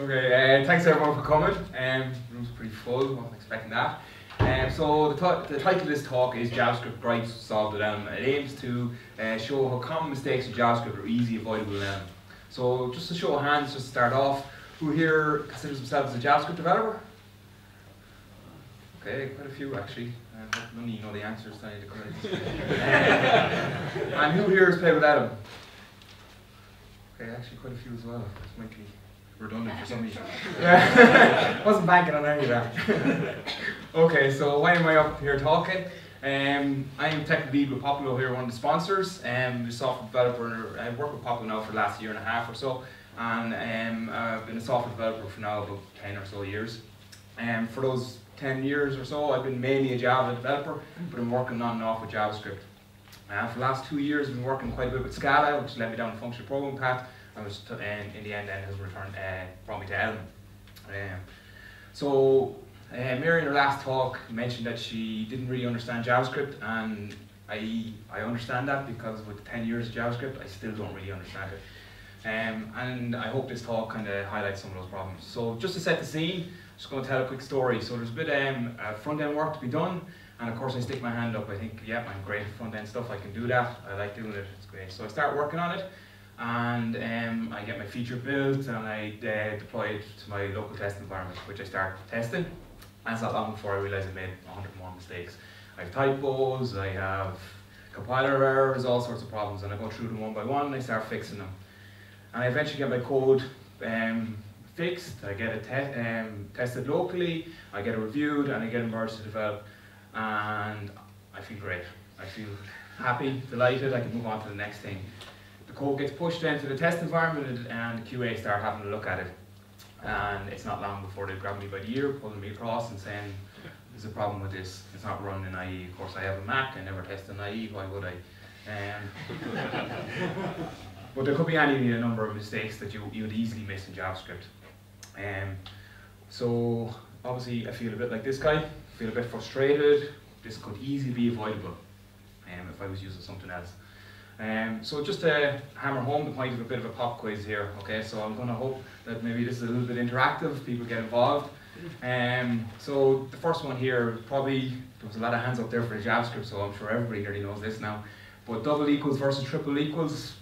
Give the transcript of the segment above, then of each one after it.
Okay, uh, thanks everyone for coming. Um, the room's pretty full, I wasn't expecting that. Um, so the, the title of this talk is JavaScript Bright Solved with Elm. It aims to uh, show how common mistakes in JavaScript are easy avoidable in Elm. So just to show of hands, just to start off, who here considers themselves a JavaScript developer? Okay, quite a few actually. I none of you know the answers to any of the questions. and who here has played with Adam? Okay, actually quite a few as well. This might be redundant for some reason. you. Wasn't banking on any of that. okay, so why am I up here talking? Um, I am tech lead with Poppulo here, one of the sponsors. Um, a software developer. I've worked with Poppulo now for the last year and a half or so, and um, I've been a software developer for now about 10 or so years. Um, for those 10 years or so, I've been mainly a Java developer, but I'm working on and off with JavaScript. Uh, for the last two years, I've been working quite a bit with Scala, which led me down the functional programming path, and which and in the end then has returned, uh, brought me to Elm. Um, so uh, Mary in her last talk mentioned that she didn't really understand JavaScript, and I I understand that because with 10 years of JavaScript, I still don't really understand it. Um, and I hope this talk kind of highlights some of those problems. So just to set the scene, I'm just going to tell a quick story. So there's a bit um, uh, front end work to be done, and of course I stick my hand up. I think, yeah, I'm great at front end stuff. I can do that. I like doing it. It's great. So I start working on it, and um, I get my feature built, and I uh, deploy it to my local test environment, which I start testing. And it's not long before I realize I made 100 more mistakes. I have typos, I have compiler errors, all sorts of problems, and I go through them one by one, and I start fixing them. And I eventually get my code um, fixed, I get it te um, tested locally, I get it reviewed, and I get merged to develop. And I feel great. I feel happy, delighted, I can move on to the next thing. Code gets pushed into the test environment and QA start having a look at it. And it's not long before they grab me by the ear, pulling me across and saying, there's a problem with this, it's not running in IE. Of course I have a Mac, I never test in IE, why would I? Um, but there could be any number of mistakes that you, you would easily miss in JavaScript. Um, so obviously I feel a bit like this guy, feel a bit frustrated. This could easily be avoidable um, if I was using something else. Um, so just to hammer home the point of a bit of a pop quiz here, okay, so I'm going to hope that maybe this is a little bit interactive, people get involved. Um, so the first one here, probably, there was a lot of hands up there for the JavaScript, so I'm sure everybody already knows this now. But double equals versus triple equals,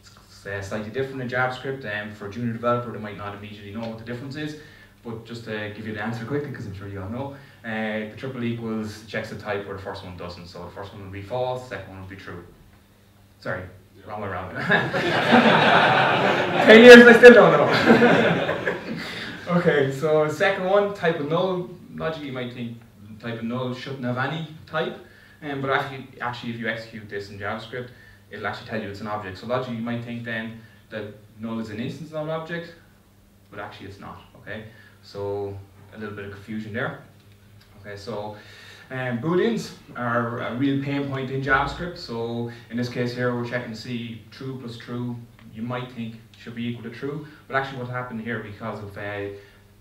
it's uh, slightly different in JavaScript. Um, for a junior developer, they might not immediately know what the difference is. But just to give you the answer quickly, because I'm sure you all know, uh, the triple equals checks the type where the first one doesn't. So the first one will be false, second one will be true. Sorry, wrong around. Ten years I still don't know. okay, so second one, type of null. Logically, you might think type of null shouldn't have any type. Um, but actually, actually, if you execute this in JavaScript, it'll actually tell you it's an object. So logically, you might think then that null is an instance of an object, but actually it's not, okay? So a little bit of confusion there. Okay, so um, Booleans are a real pain point in JavaScript. So in this case here, we're checking to see true plus true. You might think should be equal to true, but actually what happened here because of uh,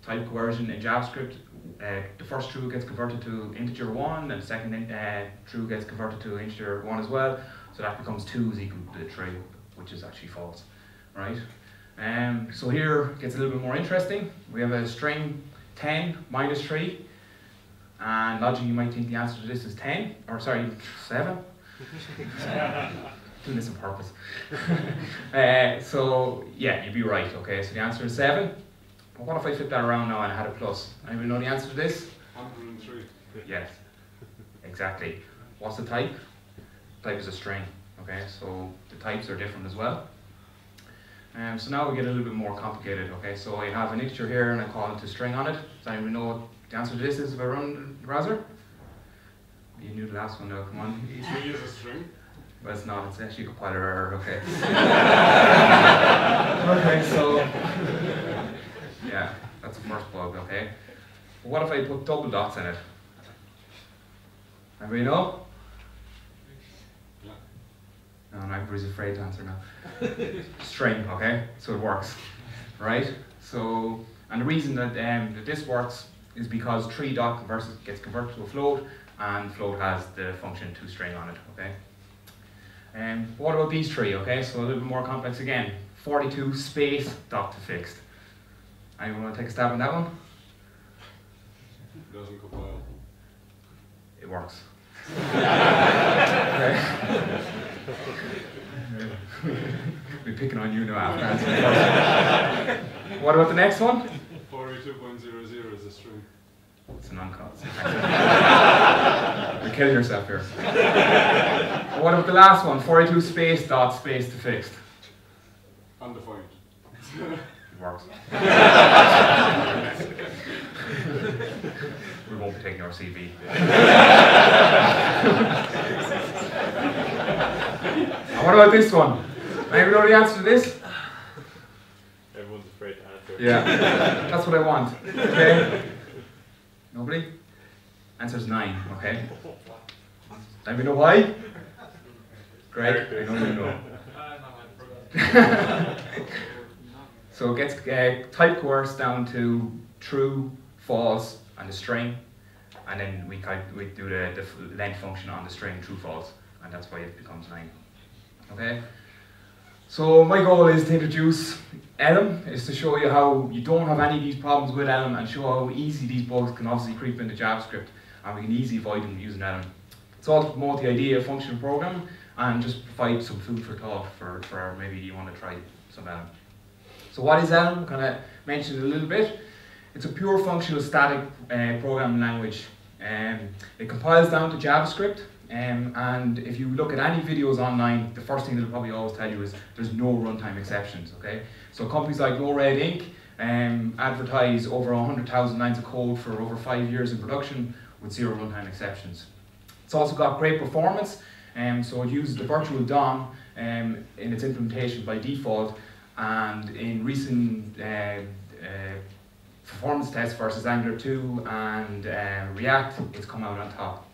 type coercion in JavaScript, uh, the first true gets converted to integer one, and the second uh, true gets converted to integer one as well. So that becomes two is equal to three, which is actually false, right? Um, so here gets a little bit more interesting. We have a string 10 minus 3. And logically you might think the answer to this is 10, or sorry, 7. Doing this on purpose. uh, so yeah, you'd be right, okay, so the answer is 7. But what if I flip that around now and I had a plus? Anybody know the answer to this? 103. Yes, exactly. What's the type? Type is a string, okay, so the types are different as well. Um, so now we get a little bit more complicated, okay? So I have an integer here and I call it a string on it. Does anyone know what the answer to this is if I run the browser? You knew the last one now, come on. Three is a string. But it's not, it's actually a compiler error, okay. okay, so, yeah, that's the first bug, okay. But what if I put double dots in it? Anybody know? No, no, everybody's afraid to answer now. String, okay? So it works, right? So, and the reason that, um, that this works is because tree dot converts, gets converted to a float, and float has the function toString on it, okay? Um, what about these three, okay? So a little bit more complex again. 42 space dot to fixed. Anyone want to take a stab on that one? Doesn't compile. It works. We're picking on you now What about the next one? 42.00 is a string. It's a non-cause. You're killing yourself here. what about the last one? 42 space dot space to fixed. Undefined. It works. we won't be taking your CV. and what about this one? Anybody know the answer to this? Everyone's afraid to answer. Yeah, that's what I want. Okay? Nobody? Answer's nine, okay? Let me know why? Greg, I know you know. so it gets uh, type coerced down to true, false, and the string, and then we we do the, the length function on the string true, false, and that's why it becomes nine. Okay. So my goal is to introduce Elm, is to show you how you don't have any of these problems with Elm and show how easy these bugs can obviously creep into JavaScript and we can easily avoid them using Elm. It's all to promote the idea of functional programming and just provide some food for thought for, for maybe you want to try some Elm. So what is Elm? Kind of mentioned it a little bit. It's a pure functional static uh, programming language. Um, it compiles down to JavaScript um, and if you look at any videos online, the first thing they'll probably always tell you is there's no runtime exceptions, okay? So companies like NoRedInk Um, advertise over 100,000 lines of code for over five years in production with zero runtime exceptions. It's also got great performance, um, so it uses the virtual DOM um, in its implementation by default, and in recent uh, uh, performance tests versus Angular 2 and uh, React, it's come out on top.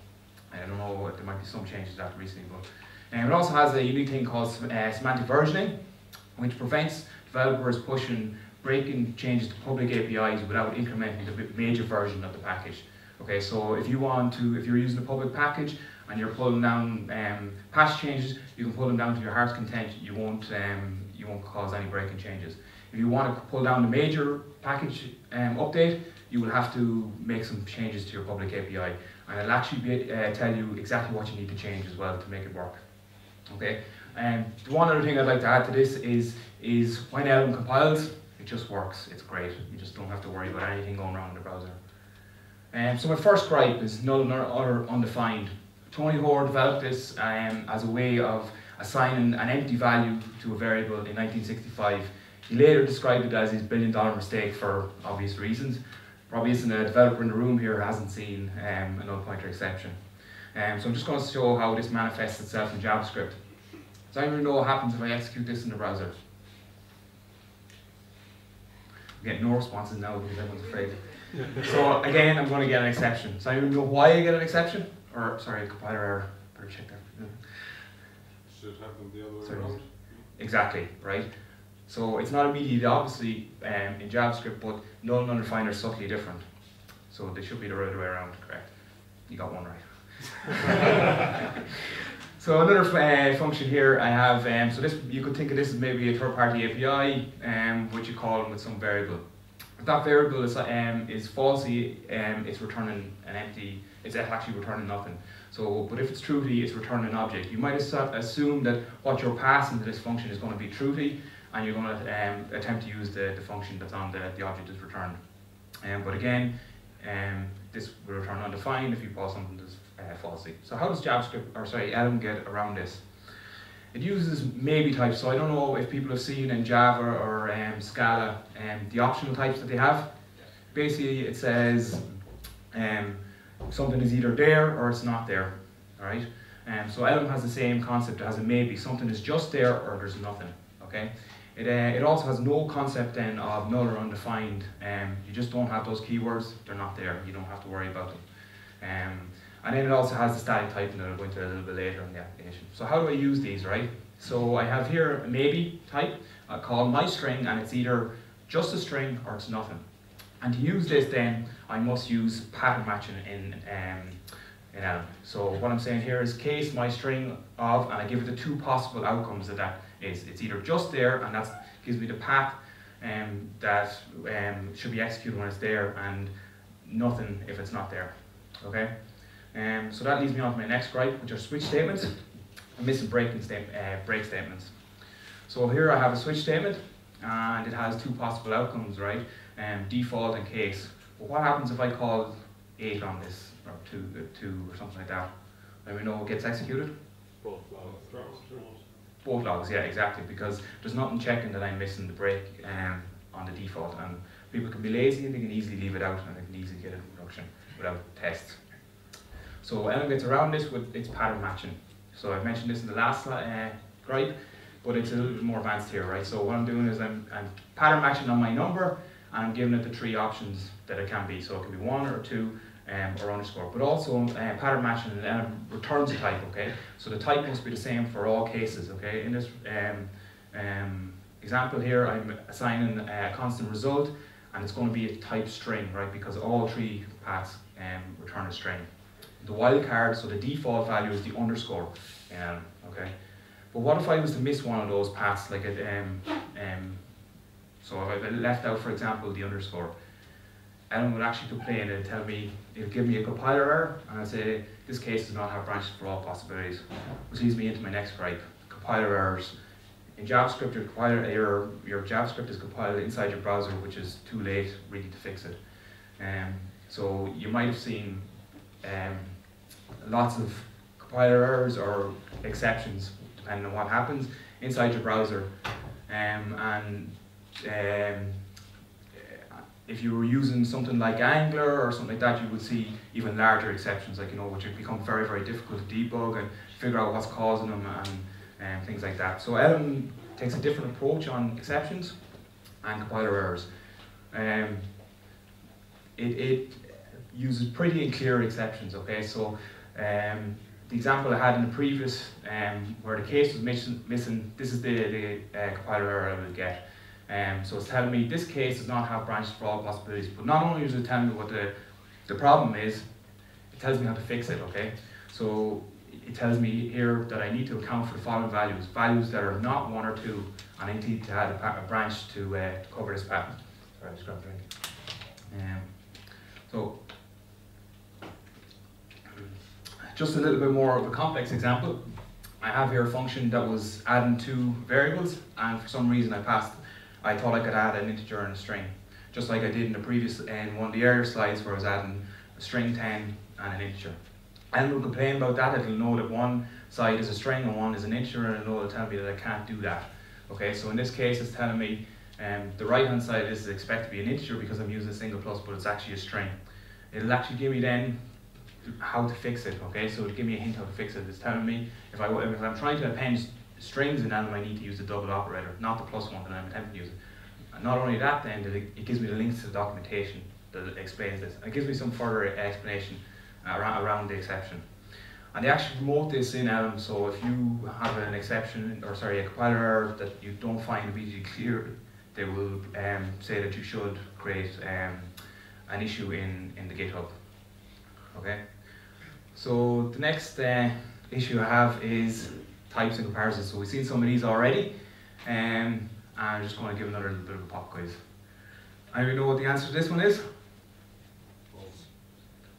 I don't know, there might be some changes after recently, but um, it also has a unique thing called uh, semantic versioning, which prevents developers pushing breaking changes to public APIs without incrementing the major version of the package. Okay, so if you want to, if you're using a public package and you're pulling down um, patch changes, you can pull them down to your heart's content. You won't, um, you won't cause any breaking changes. If you want to pull down the major package um, update, you will have to make some changes to your public API, and it'll actually be, uh, tell you exactly what you need to change as well to make it work. Okay. And the one other thing I'd like to add to this is is when Elm compiles, it just works. It's great. You just don't have to worry about anything going wrong in the browser. Um, so my first gripe is null or undefined. Tony Hoare developed this um, as a way of assigning an empty value to a variable in 1965. He later described it as his billion dollar mistake for obvious reasons. Probably isn't a developer in the room here who hasn't seen um, a null pointer exception. Um, so I'm just going to show how this manifests itself in JavaScript. Does anyone know what happens if I execute this in the browser? I'm getting no responses now because everyone's afraid. so again, I'm going to get an exception. Does anyone know why I get an exception? Or, sorry, compiler error. Better check that. Should happen the other way Sorry. around. Exactly, right? So it's not immediately, obviously, um, in JavaScript, but null and undefined are subtly different. So they should be the other way around, correct? You got one right. so another uh, function here I have, um, so this you could think of this as maybe a third-party API, um, which you call with some variable. If that variable is, um, is falsy, um, it's returning an empty, it's actually returning nothing. So, but if it's truly, it's returning an object. You might assu- assume that what you're passing to this function is going to be truthy, and you're going to um, attempt to use the, the function that's on the, the object that's returned. Um, but again, um, this will return undefined if you pass something that's uh, falsy. So how does JavaScript, or sorry, Elm get around this? It uses maybe types, so I don't know if people have seen in Java or um, Scala um, the optional types that they have. Basically, it says um, something is either there or it's not there. All right. Um, so Elm has the same concept. Has a maybe. Something is just there or there's nothing. Okay. It, uh, it also has no concept then of null or undefined. Um, you just don't have those keywords. They're not there. You don't have to worry about them. Um, and then it also has the static typing that I'll go into a little bit later in the application. So how do I use these, right? So I have here a maybe type uh, called my string, and it's either just a string or it's nothing. And to use this, then I must use pattern matching in um, in Elm. So what I'm saying here is case my string of, and I give it the two possible outcomes that that is. It's either just there, and that gives me the path um, that um, should be executed when it's there and nothing if it's not there. Okay? Um, so that leads me on to my next gripe, which are switch statements and missing breaking sta- uh, break statements. So here I have a switch statement and it has two possible outcomes, right? Um, default and case. But what happens if I call 8 on this, or 2, uh, two or something like that? Then we know it gets executed? Both logs. Both logs, yeah, exactly, because there's nothing checking that I'm missing the break um, on the default, and people can be lazy and they can easily leave it out and they can easily get it in production without tests. So Elm gets around this with its pattern matching. So I've mentioned this in the last uh, gripe, but it's a little bit more advanced here, right? So what I'm doing is I'm, I'm pattern matching on my number, and I'm giving it the three options that it can be. So it can be one or two, um, or underscore, but also uh, pattern matching and then returns a type, okay? So the type must be the same for all cases, okay? In this um, um, example here, I'm assigning a constant result and it's going to be a type string, right? Because all three paths um, return a string. The wildcard, so the default value is the underscore, um, okay? But what if I was to miss one of those paths, like a, um, um, so if I left out, for example, the underscore, Elm would actually complain and tell me, it'll give me a compiler error, and I'd say, this case does not have branches for all possibilities, which leads me into my next gripe, compiler errors. In JavaScript, your compiler error, your JavaScript is compiled inside your browser, which is too late really to fix it. Um, so you might have seen um, lots of compiler errors or exceptions, depending on what happens, inside your browser. Um, and um, if you were using something like Angular or something like that, you would see even larger exceptions, like you know, which would become very, very difficult to debug and figure out what's causing them and, things like that. So Elm takes a different approach on exceptions and compiler errors. Um, it, it uses pretty clear exceptions. Okay, so um, the example I had in the previous, um, where the case was missing, missing this is the, the uh, compiler error I will get. Um, so it's telling me this case does not have branches for all possibilities. But not only is it telling me what the, the problem is, it tells me how to fix it, okay? So it tells me here that I need to account for the following values. Values that are not one or two, and I need to add a, a branch to, uh, to cover this pattern. Sorry, I just grabbed a. Um, so, just a little bit more of a complex example. I have here a function that was adding two variables, and for some reason I passed I thought I could add an integer and a string, just like I did in the previous, in one of the earlier slides where I was adding a string 10 and an integer. And will complain about that, it'll know that one side is a string and one is an integer, and it'll tell me that I can't do that. Okay, so in this case, it's telling me um, the right hand side is expected to be an integer because I'm using a single plus, but it's actually a string. It'll actually give me then how to fix it. Okay, so it'll give me a hint how to fix it. It's telling me if I if I'm trying to append strings in them, I need to use the double operator, not the plus one that I'm attempting to use. And not only that, then it gives me the links to the documentation that explains this. It gives me some further explanation around, around the exception. And they actually promote this in Elm, so if you have an exception, or sorry, a compiler error that you don't find immediately clear, they will um, say that you should create um, an issue in, in the GitHub. Okay? So the next uh, issue I have is types and comparisons. So we've seen some of these already, um, and I'm just going to give another little bit of a pop quiz. I don't know what the answer to this one is? False.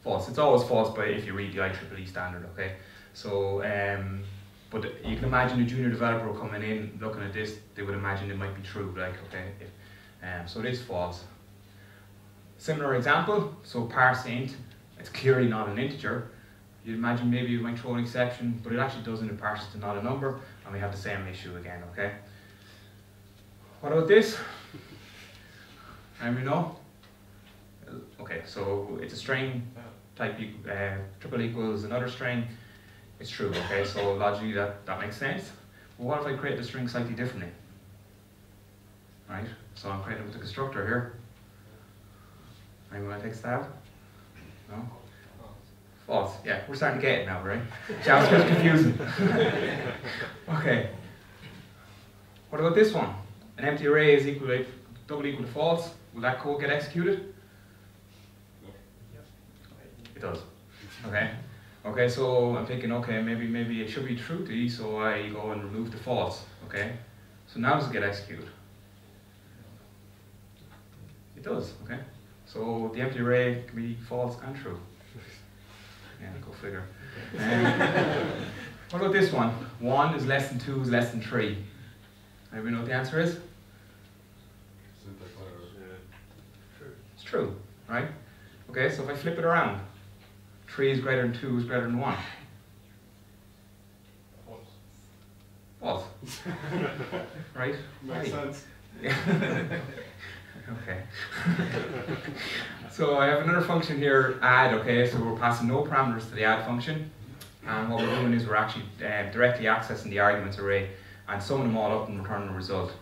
False. It's always false, but if you read the IEEE standard, okay. So, um, but you can imagine a junior developer coming in, looking at this, they would imagine it might be true, like okay. If, um, so it is false. Similar example. So parse int, it's clearly not an integer. You imagine maybe throw an exception, but it actually doesn't, it parses to not a number, and we have the same issue again, okay? What about this? Anybody know? Okay, so it's a string, type uh, triple equals another string, it's true, okay, so logically that, that makes sense. But what if I create the string slightly differently? Right, so I'm creating with the constructor here. Anyone want to take a stab? No? False. Yeah, we're starting to get it now, right? JavaScript's confusing. okay. What about this one? An empty array is equal to double equal to false. Will that code get executed? It does. Okay. Okay, so I'm thinking, okay, maybe maybe it should be true to E, so I go and remove the false. Okay. So now does it get executed? It does, okay? So the empty array can be false and true. Yeah, go figure. Um, what about this one? 1 is less than 2 is less than 3. Anybody know what the answer is? Syntax error. Yeah. It's true, right? Okay, so if I flip it around, 3 is greater than 2 is greater than 1. False. right? Makes Why? sense. Okay. so I have another function here, add, okay, so we're passing no parameters to the add function. And what we're doing is we're actually uh, directly accessing the arguments array and summing them all up and returning a result.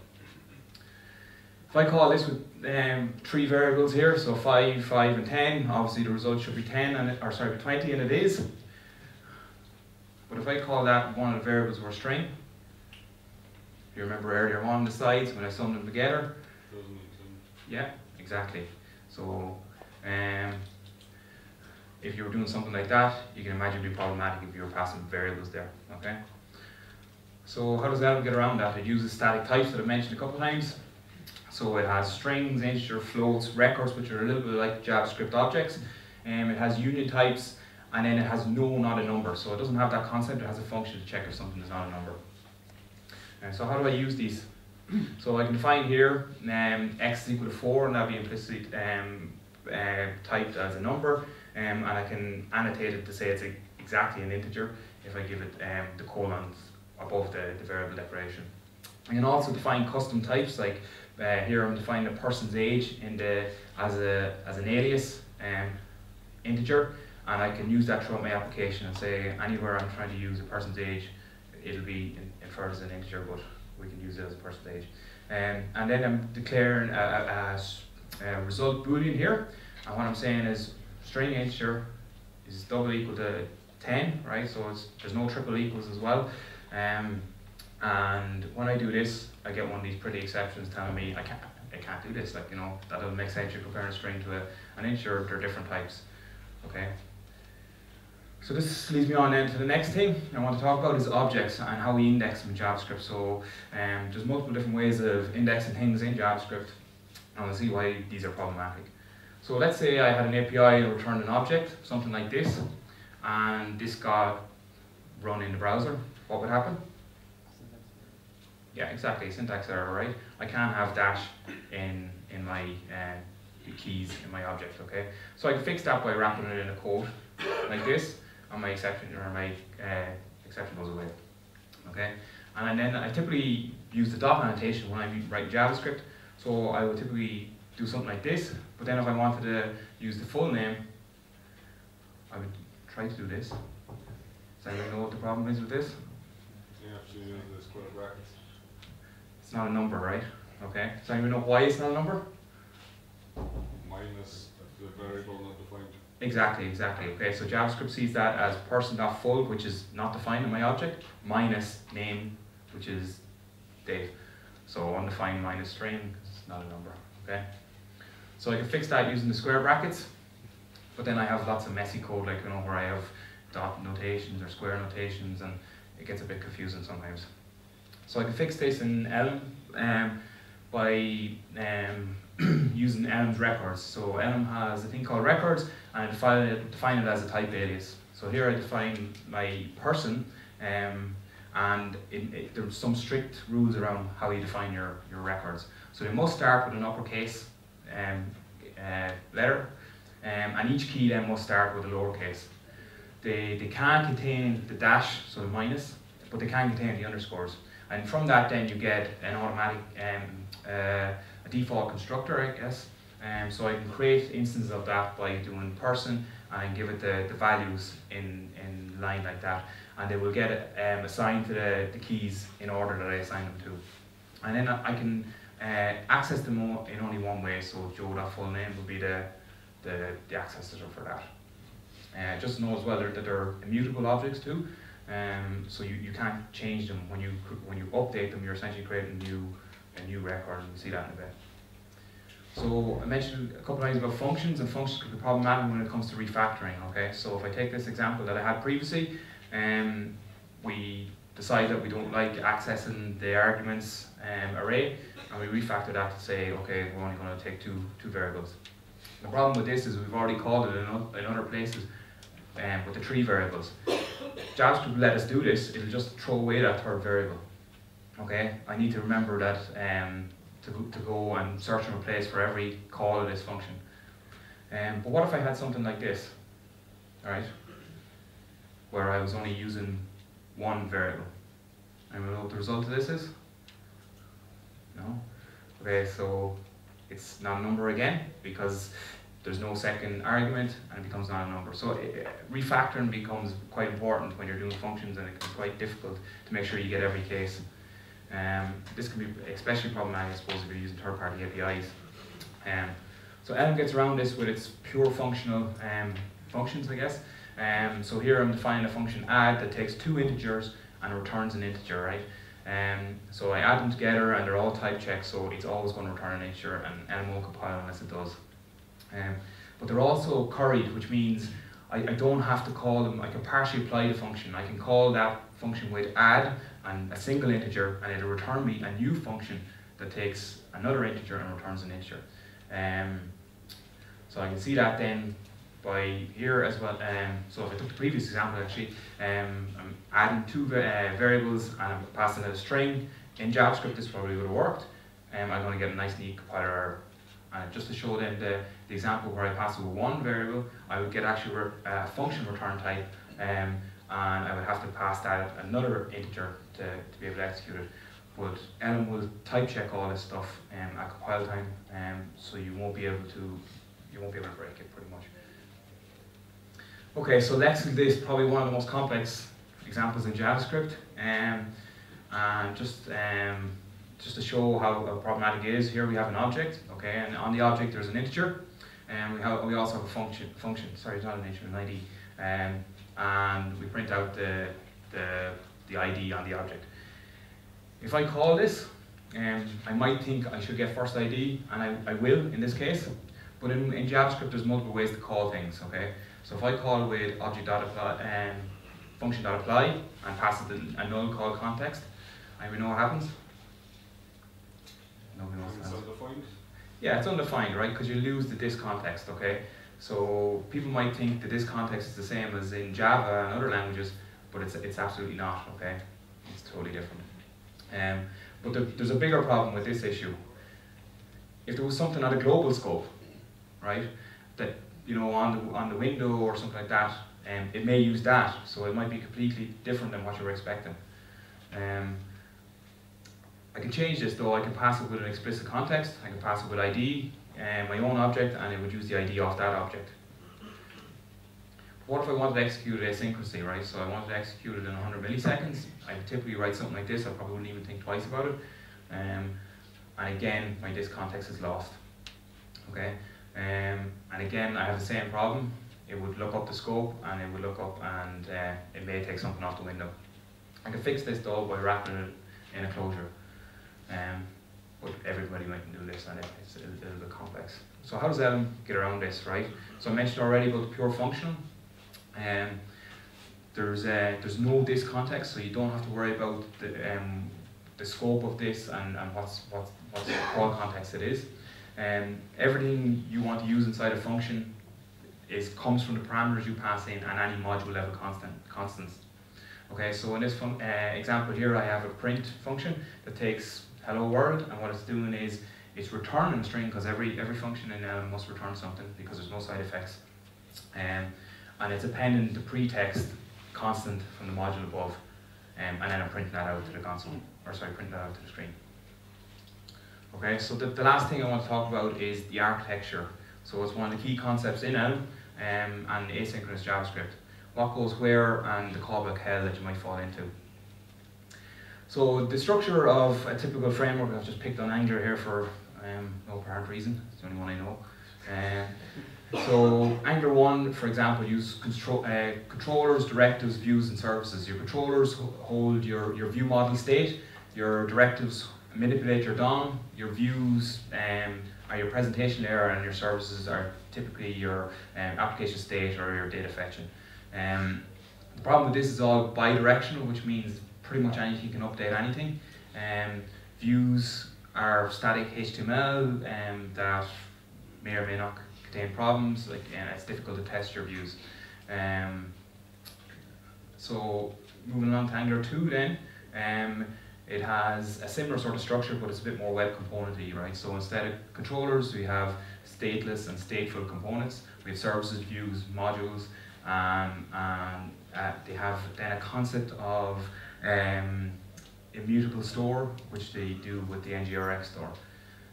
If I call this with um, three variables here, so 5, 5 and 10, obviously the result should be 10, and it, or sorry, 20 and it is. But if I call that one of the variables were string, you remember earlier on the slides when I summed them together. Yeah, exactly. So, um, if you were doing something like that, you can imagine it'd be problematic if you were passing variables there, okay? So how does that get around that? It uses static types that I mentioned a couple times. So it has strings, integer, floats, records, which are a little bit like JavaScript objects. Um, it has union types, and then it has no, not a number. So it doesn't have that concept, it has a function to check if something is not a number. And so how do I use these? So I can define here um, x is equal to 4, and that'll be implicitly um, uh, typed as a number, um, and I can annotate it to say it's a, exactly an integer if I give it um, the colons above the, the variable declaration. I can also define custom types, like uh, here I'm defining a person's age in the, as, a, as an alias um, integer, and I can use that throughout my application and say anywhere I'm trying to use a person's age, it'll be in- inferred as an integer, but we can use it as a person's age. Um, and then I'm declaring a result boolean here, and what I'm saying is string integer is double equal to 10, right? So it's, there's no triple equals as well. Um, and when I do this, I get one of these pretty exceptions telling me I can't, I can't do this. Like, you know, that doesn't make sense. You're comparing a string to a, an integer, they're different types. Okay? So this leads me on then to the next thing I want to talk about is objects and how we index them in JavaScript. So um, there's multiple different ways of indexing things in JavaScript, and we'll see why these are problematic. So let's say I had an API that returned an object, something like this, and this got run in the browser. What would happen? Yeah, exactly, syntax error, right? I can't have dash in, in my uh, keys in my object, okay? So I can fix that by wrapping it in a code like this, and my exception or my uh, exception goes away, okay? And then I typically use the dot annotation when I write JavaScript, so I would typically do something like this, but then if I wanted to use the full name, I would try to do this. Does anyone know what the problem is with this? You have to use the square brackets. It's not a number, right? Okay. Does anyone know why it's not a number? Minus the variable not defined. Exactly, exactly. Okay, so JavaScript sees that as person.full, which is not defined in my object, minus name, which is Dave. So undefined minus string is not a number. Okay. So I can fix that using the square brackets, but then I have lots of messy code, like you know, where I have dot notations or square notations, and it gets a bit confusing sometimes. So I can fix this in Elm um, by um, using Elm's records. So Elm has a thing called records, and I define it, define it as a type alias. So here I define my person, um, and it, it, there's some strict rules around how you define your, your records. So they must start with an uppercase um, uh, letter, um, and each key then must start with a lowercase. They, they can't contain the dash, so the minus, but they can contain the underscores. And from that then you get an automatic, um, uh, a default constructor I guess. Um, so I can create instances of that by doing person and give it the, the values in, in line like that. And they will get um, assigned to the, the keys in order that I assign them to. And then I can uh, access them all in only one way, so Joe.full name will be the, the, the accessor for that. Uh, just know as well that they're immutable objects too, um, so you, you can't change them when you when you update them. You're essentially creating new a new record, and we'll see that in a bit. So I mentioned a couple of times about functions, and functions can be problematic when it comes to refactoring. Okay, so if I take this example that I had previously, um, we decide that we don't like accessing the arguments um, array, and we refactor that to say, okay, we're only going to take two, two variables. The problem with this is we've already called it in, other places um, with the three variables. JavaScript let us do this, it'll just throw away that third variable. Okay, I need to remember that um, to, go- to go and search and replace for every call of this function. Um, but what if I had something like this, alright, where I was only using one variable? And we know what the result of this is? No? Okay, so it's not a number again because there's no second argument and it becomes not a number. So uh, refactoring becomes quite important when you're doing functions and it can quite difficult to make sure you get every case. Um, this can be especially problematic, I suppose, if you're using third-party APIs. Um, so Elm gets around this with its pure functional um, functions, I guess. Um, so here I'm defining a function add that takes two integers and returns an integer, right? Um, so I add them together and they're all type checked, so it's always going to return an integer and Elm won't compile unless it does. Um, but they're also curried, which means I, I don't have to call them, I can partially apply the function. I can call that function with add and a single integer and it'll return me a new function that takes another integer and returns an integer. Um, so I can see that then by here as well. Um, so if I took the previous example actually, um, I'm adding two uh, variables and I'm passing a string. In JavaScript this probably would have worked. Um, I'm going to get a nice neat compiler. And just to show them the, the example where I pass with one variable, I would get actually a uh, function return type um, and I would have to pass that another integer to, to be able to execute it. But Elm will type check all this stuff um, at compile time, um, so you won't be able to you won't be able to break it pretty much. Okay, so Lex is probably one of the most complex examples in JavaScript, um, and just um, just to show how, how problematic it is, here we have an object, okay, and on the object there's an integer, and we have we also have a function function. Sorry, it's not an integer, an ID, um, and we print out the the the ID on the object. If I call this, um, I might think I should get first ID, and I, I will in this case, but in, in JavaScript there's multiple ways to call things, okay? So if I call with object.apply, um, function.apply, and pass it a null call context, and we know what happens? Nobody knows It's undefined. Yeah, it's undefined, right? Because you lose the this context, okay? So people might think that this context is the same as in Java and other languages, but it's, it's absolutely not, okay? It's totally different. Um, but there, there's a bigger problem with this issue. If there was something at a global scope, right, that you know on the on the window or something like that, um, it may use that, so it might be completely different than what you were expecting. Um, I can change this though. I can pass it with an explicit context. I can pass it with ID, and my own object, and it would use the ID off that object. What if I wanted to execute asynchronously, right? So I wanted to execute it in 100 milliseconds. I typically write something like this. I probably wouldn't even think twice about it. Um, and again, my this context is lost. Okay. Um, and again, I have the same problem. It would look up the scope, and it would look up, and uh, it may take something off the window. I can fix this though by wrapping it in a closure. Um, but everybody mightn't do this, and it's a little bit complex. So how does Elm get around this, right? So I mentioned already about the pure functional. Um, there's uh, there's no this context, so you don't have to worry about the um, the scope of this and, and what's what's what's the call context it is. Um, everything you want to use inside a function is comes from the parameters you pass in and any module level constant constants. Okay, so in this uh, example here, I have a print function that takes hello world, and what it's doing is it's returning a string because every every function in Elm must return something because there's no side effects, um, and it's appending the pretext constant from the module above, um, and then I'm printing that out to the console, or sorry, printing that out to the screen. Okay, so the, the last thing I want to talk about is the architecture. So it's one of the key concepts in Elm um, and asynchronous JavaScript. What goes where and the callback hell that you might fall into. So the structure of a typical framework, I've just picked on Angular here for um, no apparent reason, it's the only one I know. Uh, so Angular 1, for example, use control, uh, controllers, directives, views, and services. Your controllers hold your, your view model state, your directives manipulate your DOM, your views um, are your presentation layer, and your services are typically your um, application state or your data fetching. Um, the problem with this is all bidirectional, which means pretty much anything can update anything. Um, views are static HTML um, that may or may not contain problems. Like, and it's difficult to test your views. Um, so moving along to Angular 2 then, um, it has a similar sort of structure, but it's a bit more web componenty, right? So instead of controllers, we have stateless and stateful components. We have services, views, modules, um, and uh, they have then a concept of um, immutable store, which they do with the NGRX store.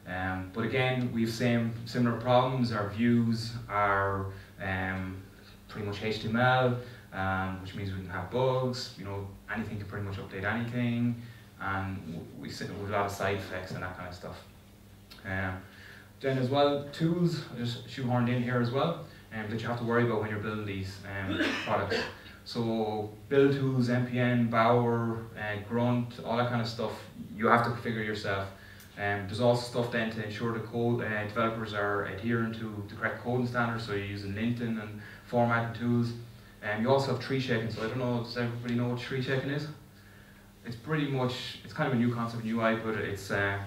Um, but again, we have same similar problems. Our views are um, pretty much HTML, um, which means we can have bugs. You know, anything can pretty much update anything, and we sit with a lot of side effects and that kind of stuff. Um, then as well, tools are just shoehorned in here as well, um, that you have to worry about when you're building these um, products. So build tools, npm, Bower, uh, Grunt, all that kind of stuff, you have to configure yourself. Um, there's also stuff then to ensure the code uh, developers are adhering to the correct coding standards, so you're using linting and formatting tools. And um, you also have tree shaking, so I don't know, does everybody know what tree shaking is? It's pretty much, it's kind of a new concept in UI, but it's uh,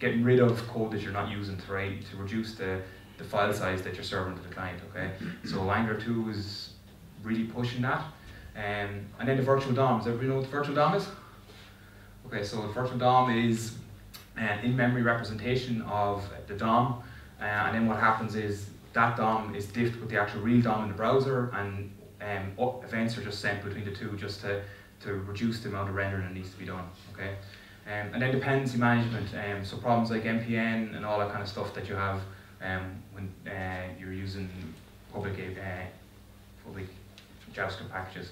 getting rid of code that you're not using to, write, to reduce the, the file size that you're serving to the client, okay? So Angular 2 is really pushing that. Um, and then the virtual DOM, does everybody know what the virtual DOM is? Okay, so the virtual DOM is an in-memory representation of the DOM, uh, and then what happens is that DOM is diffed with the actual real DOM in the browser, and um, events are just sent between the two just to, to reduce the amount of rendering that needs to be done, okay? Um, and then dependency management, um, so problems like npm and all that kind of stuff that you have um, when uh, you're using public, uh, public JavaScript packages.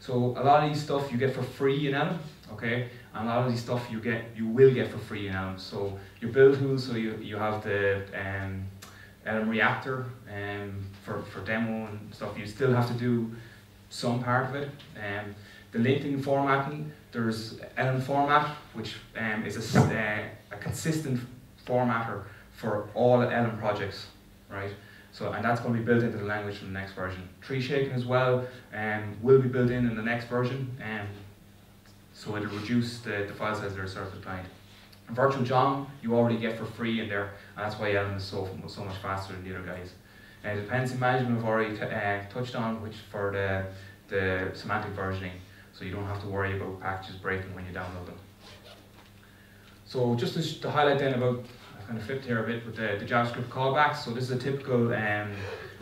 So a lot of these stuff you get for free in Elm, okay? And a lot of these stuff you get, you will get for free now. So your build tools, so you, you have the um, Reactor um, for, for demo and stuff. You still have to do some part of it. Um, the linting formatting, there's Elm format, which um, is a, uh, a consistent formatter for all Elm projects, right? So, and that's going to be built into the language for the next version. Tree shaking as well um, will be built in in the next version, um, so it'll reduce the, the file size that are served to the client. Virtual DOM you already get for free in there, and that's why Elm is so, so much faster than the other guys. And uh, dependency management we've already uh, touched on, which for the, the semantic versioning, so you don't have to worry about packages breaking when you download them. So just to, to highlight then about kind of flipped here a bit with the, the JavaScript callbacks. So this is a typical um,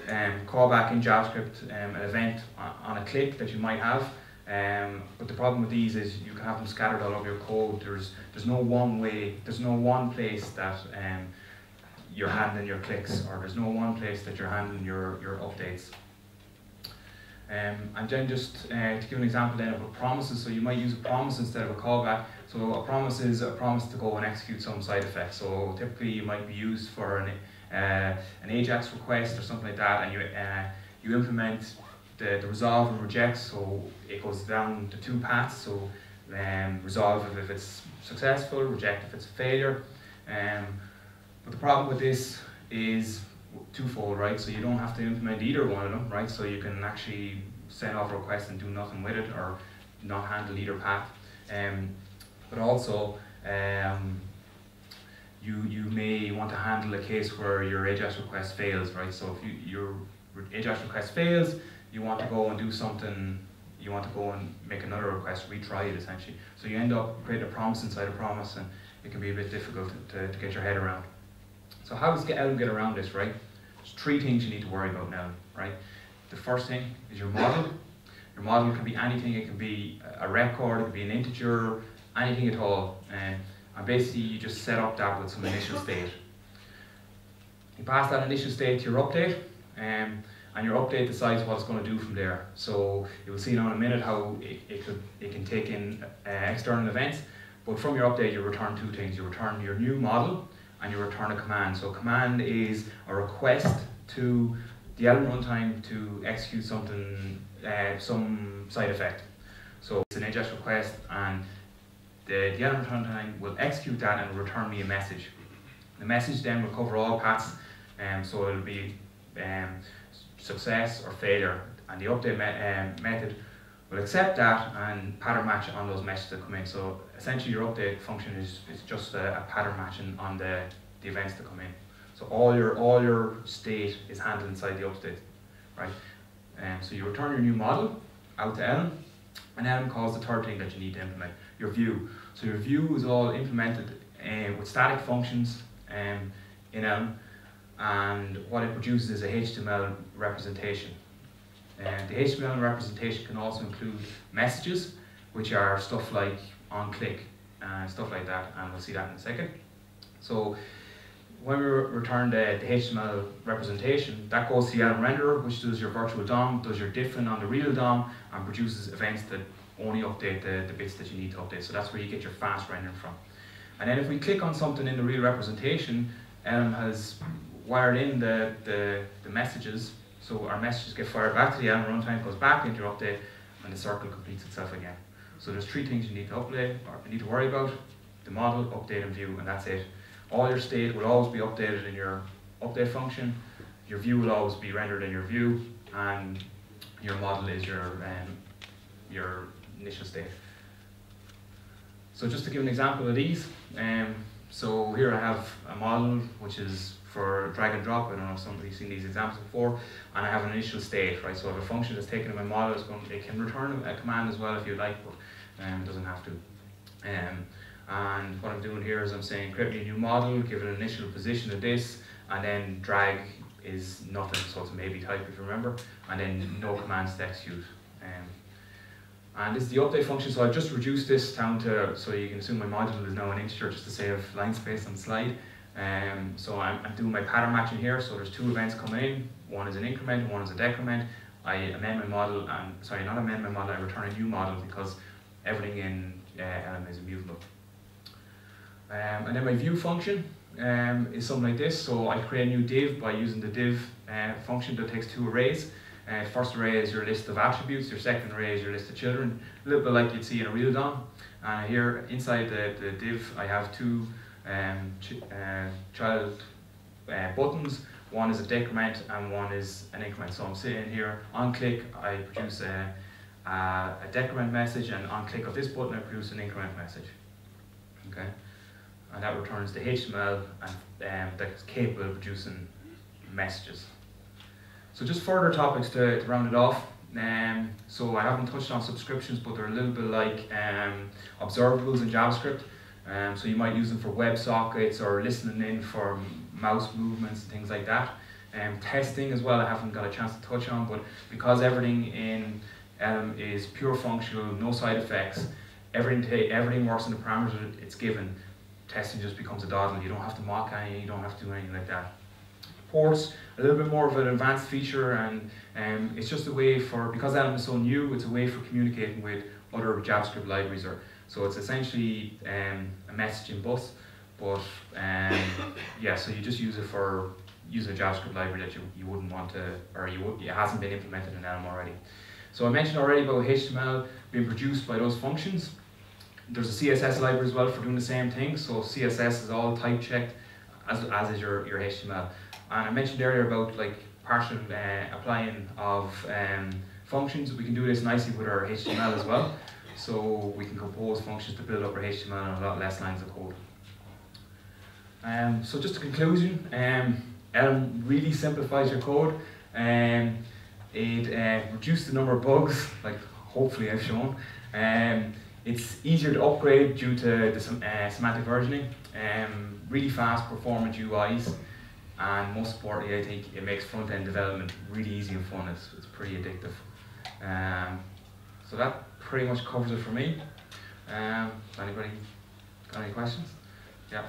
um, callback in JavaScript, um, an event on, on, a click that you might have. Um, but the problem with these is you can have them scattered all over your code. There's there's no one way, there's no one place that um, you're handling your clicks, or there's no one place that you're handling your, your updates. Um, and then just uh, to give an example then of a promises, so you might use a promise instead of a callback. So a promise is a promise to go and execute some side effect. So typically you might be used for an, uh, an AJAX request or something like that, and you, uh, you implement the, the resolve and reject, so it goes down the two paths. So um, resolve if it's successful, reject if it's a failure. Um, but the problem with this is twofold, right? So you don't have to implement either one of them, right? So you can actually send off a request and do nothing with it or not handle either path. Um, but also, um, you, you may want to handle a case where your AJAX request fails, right? So if you, your AJAX request fails, you want to go and do something, you want to go and make another request, retry it essentially. So you end up creating a promise inside a promise and it can be a bit difficult to, to get your head around. So how does Elm get around this, right? There's three things you need to worry about now, right? The first thing is your model. Your model can be anything, it can be a record, it can be an integer, anything at all. Um, and basically you just set up that with some initial state. You pass that initial state to your update, um, and your update decides what it's going to do from there. So you will see now in a minute how it, it, could, it can take in uh, external events, but from your update you return two things. You return your new model, and you return a command. So command is a request to the Elm runtime to execute something, uh, some side effect. So it's an AJAX request and the, the Elm runtime will execute that and return me a message. The message then will cover all paths, um, so it'll be um, success or failure. And the update me um, method will accept that and pattern match on those messages that come in. So essentially your update function is, is just a, a pattern matching on the, the events that come in. So all your all your state is handled inside the update, right? And um, so you return your new model out to Elm, and Elm calls the third thing that you need to implement, your view. So your view is all implemented uh, with static functions um, in Elm, and what it produces is a HTML representation. And the HTML representation can also include messages, which are stuff like on click and stuff like that, and we'll see that in a second. So when we return the, the, HTML representation, that goes to the Elm renderer, which does your virtual DOM, does your diffing on the real DOM, and produces events that only update the, the bits that you need to update. So that's where you get your fast rendering from. And then if we click on something in the real representation, Elm has wired in the, the, the messages, so our messages get fired back to the Elm runtime, goes back into your update, and the circle completes itself again. So there's three things you need to update, or you need to worry about, the model, update, and view, and that's it. All your state will always be updated in your update function, your view will always be rendered in your view, and your model is your, um, your initial state. So just to give an example of these, um, so here I have a model which is for drag and drop. I don't know if somebody's seen these examples before. And I have an initial state, right? So a function that's taken in my model. It's going, it can return a command as well if you like, but um, doesn't have to. Um, and what I'm doing here is I'm saying create me a new model, give it an initial position of this, and then drag is nothing, so it's maybe type if you remember, and then no commands to execute. Um, and this is the update function, so I've just reduced this down to, so you can assume my module is now an integer just to save line space on the slide. Um, so I'm, I'm, doing my pattern matching here, so there's two events coming in, one is an increment, one is a decrement. I amend my model, and sorry, not amend my model, I return a new model because everything in uh, Elm is immutable. Um, and then my view function um, is something like this. So I create a new div by using the div uh, function that takes two arrays. Uh, first array is your list of attributes, your second array is your list of children, a little bit like you'd see in a real DOM. And uh, here inside the, the div I have two um, uh, child uh, buttons. One is a decrement and one is an increment. So I'm sitting here, on click I produce a, a, a decrement message and on click of this button I produce an increment message. Okay and that returns the HTML and um, that's capable of producing messages. So just further topics to, to round it off. Um, so I haven't touched on subscriptions, but they're a little bit like um, observables in JavaScript. Um, so you might use them for web sockets or listening in for mouse movements and things like that. Um, testing as well, I haven't got a chance to touch on, but because everything in Elm is pure functional, no side effects, everything, everything works in the parameters it's given, testing just becomes a doddle. You don't have to mock anything, you don't have to do anything like that. Ports, a little bit more of an advanced feature and um, it's just a way for, because Elm is so new, it's a way for communicating with other JavaScript libraries. Or, so it's essentially um, a messaging bus, but um, yeah, so you just use it for using a JavaScript library that you, you wouldn't want to, or you would, it hasn't been implemented in Elm already. So I mentioned already about HTML being produced by those functions. There's a CSS library as well for doing the same thing. So CSS is all type checked, as, as is your, your HTML. And I mentioned earlier about like partial uh, applying of um, functions. We can do this nicely with our HTML as well. So we can compose functions to build up our HTML and a lot less lines of code. Um, so just a conclusion, um, Elm really simplifies your code. Um, it uh, reduced the number of bugs, like hopefully I've shown. Um, it's easier to upgrade due to the uh, semantic versioning, um, really fast performant UIs, and most importantly, I think it makes front-end development really easy and fun. It's, it's pretty addictive. Um, so that pretty much covers it for me. Um, anybody got any questions? Yeah.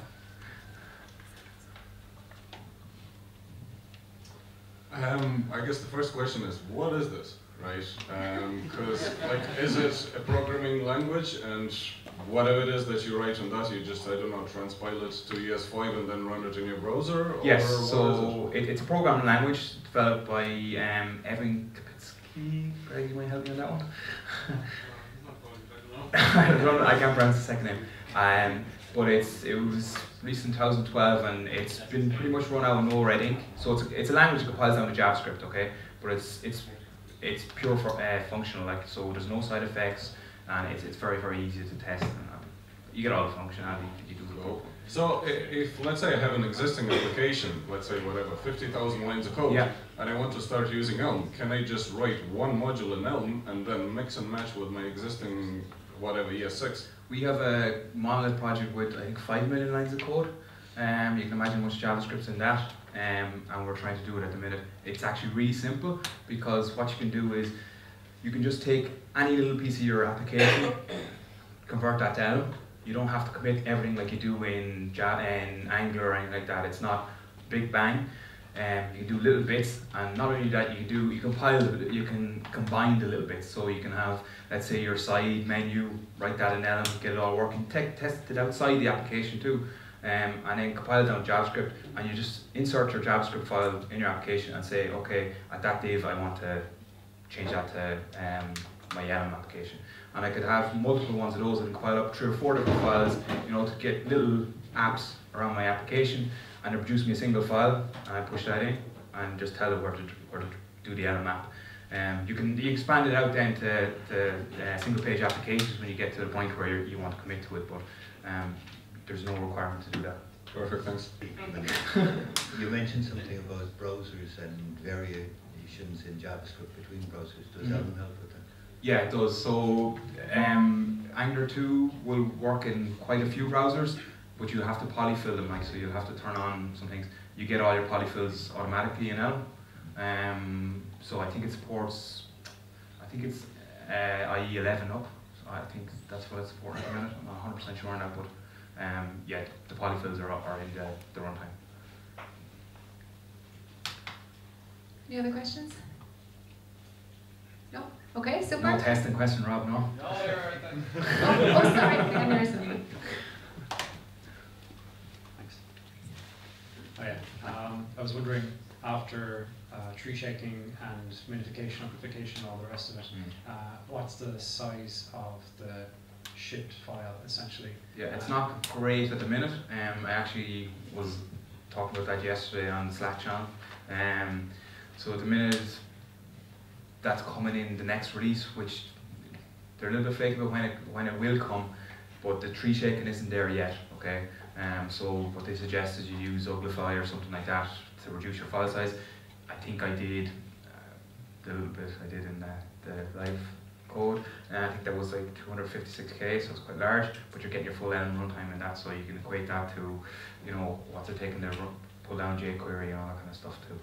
Um, I guess the first question is, what is this? right? Because, um, like, is it a programming language and whatever it is that you write on that, you just, I don't know, transpile it to ES5 and then run it in your browser? Yes, so it? It, it's a programming language developed by um, Evan Kapitsky. Greg, you might help me on that one? I, don't, I can't pronounce the second name. Um, but it's it was released in 2012 and it's been pretty much run out of NoRedInk. So it's a, it's a language that compiles down to JavaScript, okay? But it's it's it's pure for, uh, functional, like so. There's no side effects, and it's, it's very very easy to test. And, um, you get all the functionality you do with both. So if, let's say I have an existing application, let's say whatever, fifty thousand lines of code, Yeah. and I want to start using Elm, can I just write one module in Elm and then mix and match with my existing whatever E ES6? We have a monolith project with I think five million lines of code. Um, you can imagine much JavaScript's in that, um, and we're trying to do it at the minute. It's actually really simple because what you can do is you can just take any little piece of your application, convert that to Elm. You don't have to commit everything like you do in, ja- in Angular or anything like that. It's not big bang. Um, you do little bits, and not only that, you can do you compile you can combine the little bits. So you can have, let's say, your side menu, write that in Elm, get it all working, te- test it outside the application too, um, and then compile it down JavaScript, and you just insert your JavaScript file in your application and say, okay, at that div I want to change that to um, my Elm application, and I could have multiple ones of those and compile up three or four different files, you know, to get little apps around my application and it produced me a single file, and I push that in, and just tell it where to, where to do the Elm map. Um, you can you expand it out then to, to uh, single page applications when you get to the point where you, you want to commit to it, but um, there's no requirement to do that. Perfect, thanks. You mentioned something about browsers and variations in JavaScript between browsers. Does Mhm. Elm help with that? Yeah, it does. So um, Angular 2 will work in quite a few browsers, but you have to polyfill them, like so you'll have to turn on some things. You get all your polyfills automatically in Elm. Um, so I think it supports, I think it's uh, IE 11 up. So I think that's what it's supporting at the minute. I'm not 100% sure that, but um, yeah, the polyfills are, are in the, the runtime. Any other questions? No? Okay, super. No testing question, Rob, no? Oh, oh, sorry, I think I heard something. Oh yeah, um, I was wondering, after uh, tree shaking and minification, amplification, all the rest of it, uh, what's the size of the shipped file essentially? Yeah, it's not great at the minute. Um, I actually was talking about that yesterday on the Slack channel. Um, so at the minute, that's coming in the next release, which they're a little bit flaky about when it when it will come, but the tree shaking isn't there yet. Okay, um, so what they suggest is you use Uglify or something like that to reduce your file size. I think I did uh, the little bit I did in the, the live code, and I think that was like 256k, so it's quite large. But you're getting your full end runtime in that, so you can equate that to, you know, what's it taking to pull down jQuery and all that kind of stuff too.